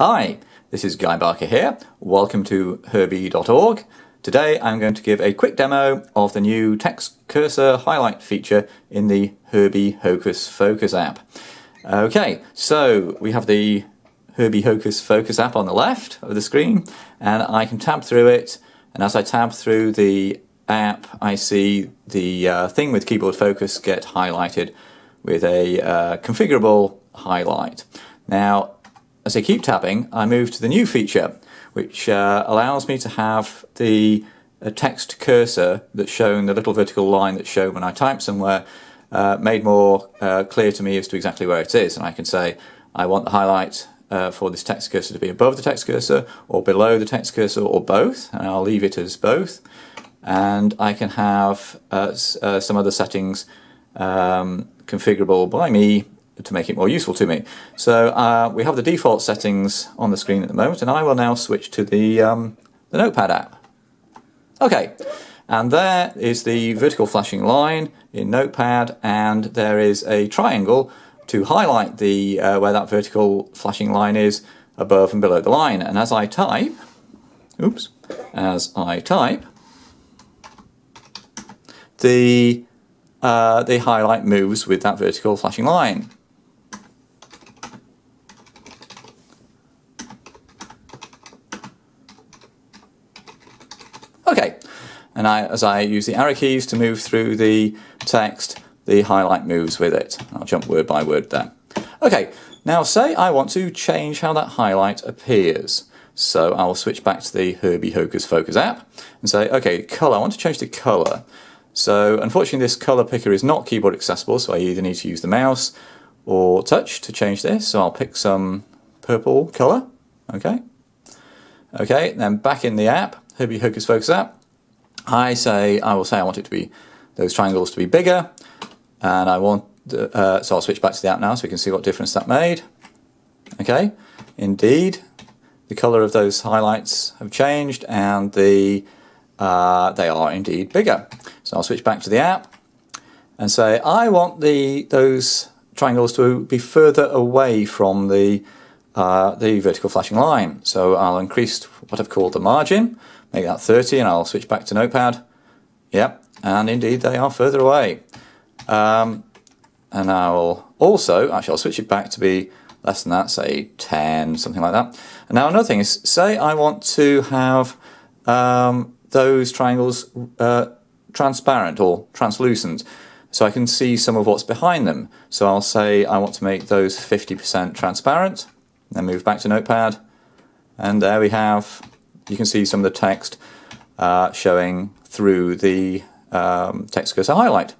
Hi, this is Guy Barker here. Welcome to Herbi.org. Today I'm going to give a quick demo of the new text cursor highlight feature in the Herbi HocusFocus app. Okay, so we have the Herbi HocusFocus app on the left of the screen and I can tab through it and as I tab through the app I see the uh, thing with keyboard focus get highlighted with a uh, configurable highlight. Now as I keep tapping, I move to the new feature, which uh, allows me to have the uh, text cursor that's shown, the little vertical line that's shown when I type somewhere, uh, made more uh, clear to me as to exactly where it is. And I can say, I want the highlight uh, for this text cursor to be above the text cursor, or below the text cursor, or both, and I'll leave it as both. And I can have some other settings um, configurable by me to make it more useful to me. So uh, we have the default settings on the screen at the moment and I will now switch to the, um, the Notepad app. Okay, and there is the vertical flashing line in Notepad and there is a triangle to highlight the uh, where that vertical flashing line is above and below the line. And as I type, oops, as I type, the uh, the highlight moves with that vertical flashing line. Okay, and I, as I use the arrow keys to move through the text, the highlight moves with it. I'll jump word by word there. Okay, now say I want to change how that highlight appears. So I'll switch back to the Herbi HocusFocus app and say, okay, colour, I want to change the colour. So unfortunately this colour picker is not keyboard accessible, so I either need to use the mouse or touch to change this. So I'll pick some purple colour, okay. Okay, then back in the app, Herbi HocusFocus app, I say, I will say I want it to be, those triangles to be bigger, and I want, uh, so I'll switch back to the app now so we can see what difference that made. Okay, indeed, the colour of those highlights have changed and the uh, they are indeed bigger. So I'll switch back to the app and say I want the those triangles to be further away from the uh, the vertical flashing line. So I'll increase what I've called the margin make that 30 and I'll switch back to Notepad. Yep, and indeed they are further away. Um, and I'll also, actually I'll switch it back to be less than that, say 10, something like that. And now another thing is, say I want to have um, those triangles uh, transparent or translucent, so I can see some of what's behind them. So I'll say I want to make those 50% transparent, then move back to Notepad, and there we have you can see some of the text uh, showing through the um, text cursor highlight.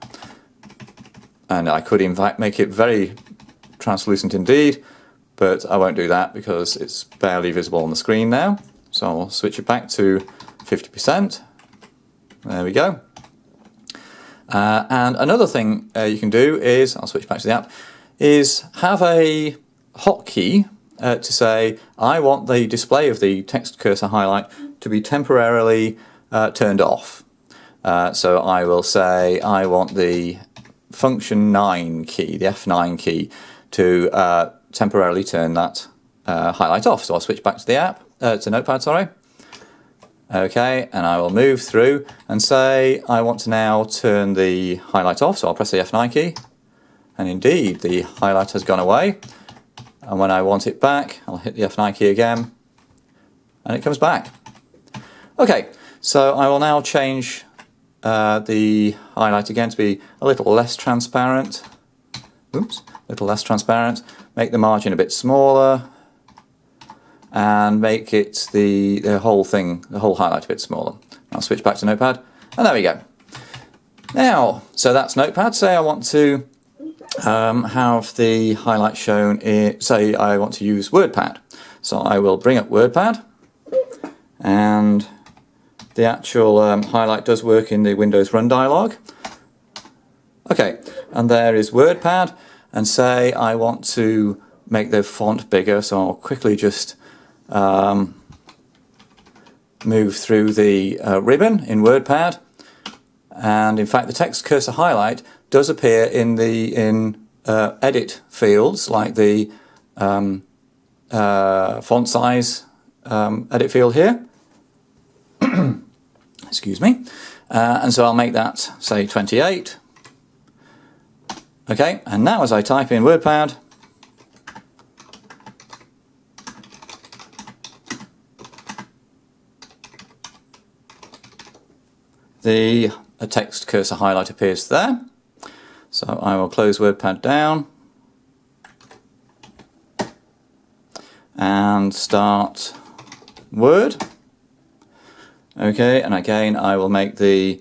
And I could in fact make it very translucent indeed, but I won't do that because it's barely visible on the screen now. So I'll switch it back to 50%. There we go. Uh, and another thing uh, you can do is, I'll switch back to the app, is have a hotkey uh, to say, I want the display of the text cursor highlight to be temporarily uh, turned off. Uh, so I will say I want the function 9 key, the F9 key, to uh, temporarily turn that uh, highlight off. So I'll switch back to the app, uh, to Notepad, sorry. Okay, and I will move through and say I want to now turn the highlight off, so I'll press the F9 key. And indeed, the highlight has gone away and when I want it back I'll hit the F9 key again and it comes back. Okay, so I will now change uh, the highlight again to be a little less transparent. Oops, a little less transparent. Make the margin a bit smaller and make it the, the whole thing, the whole highlight a bit smaller. I'll switch back to Notepad and there we go. Now, so that's Notepad. Say I want to um, have the highlight shown in, say I want to use WordPad. So I will bring up WordPad and the actual um, highlight does work in the Windows Run dialog. Okay, and there is WordPad and say I want to make the font bigger so I'll quickly just um, move through the uh, ribbon in WordPad and in fact the text cursor highlight does appear in the in uh, edit fields like the um, uh, font size um, edit field here. Excuse me. Uh, and so I'll make that, say, 28. Okay, and now as I type in WordPad, the text cursor highlight appears there. So I will close WordPad down and start Word. Okay, and again I will make the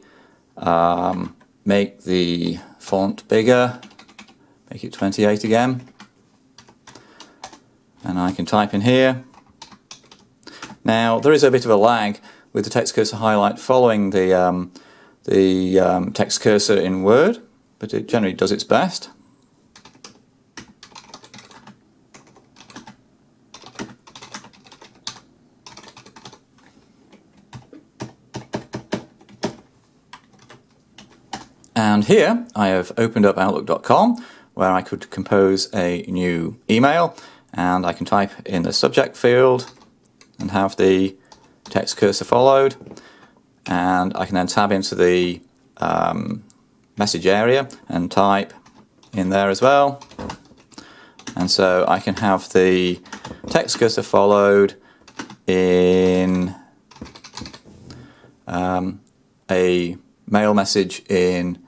um, make the font bigger, make it 28 again, and I can type in here. Now there is a bit of a lag with the text cursor highlight following the um, the um, text cursor in Word, but it generally does its best. And here I have opened up Outlook.com where I could compose a new email and I can type in the subject field and have the text cursor followed and I can then tab into the um, message area and type in there as well and so I can have the text cursor followed in um, a mail message in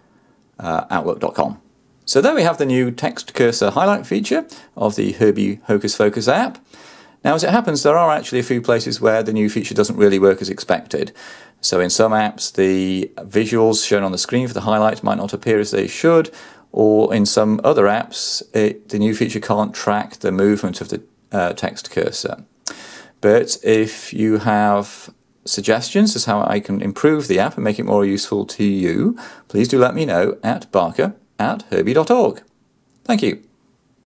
uh, Outlook.com. So there we have the new text cursor highlight feature of the Herbi HocusFocus app. Now as it happens there are actually a few places where the new feature doesn't really work as expected. So in some apps the visuals shown on the screen for the highlights might not appear as they should or in some other apps it, the new feature can't track the movement of the uh, text cursor. But if you have suggestions as how I can improve the app and make it more useful to you, please do let me know at barker at herbi.org. Thank you.